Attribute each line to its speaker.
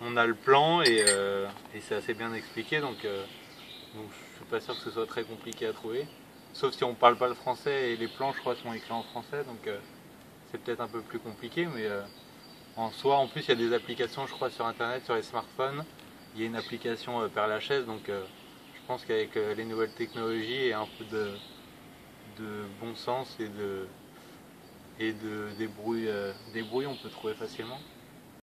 Speaker 1: on a le plan euh, et, c'est assez bien expliqué, donc, euh, donc je suis pas sûr que ce soit très compliqué à trouver. Sauf si on parle pas le français et les plans, je crois, sont écrits en français, donc euh, c'est peut-être un peu plus compliqué, mais en soi, en plus, il y a des applications, je crois, sur Internet, sur les smartphones. Il y a une application euh, Père Lachaise, donc je pense qu'avec les nouvelles technologies et un peu de, bon sens et de, et débrouille, on peut trouver facilement.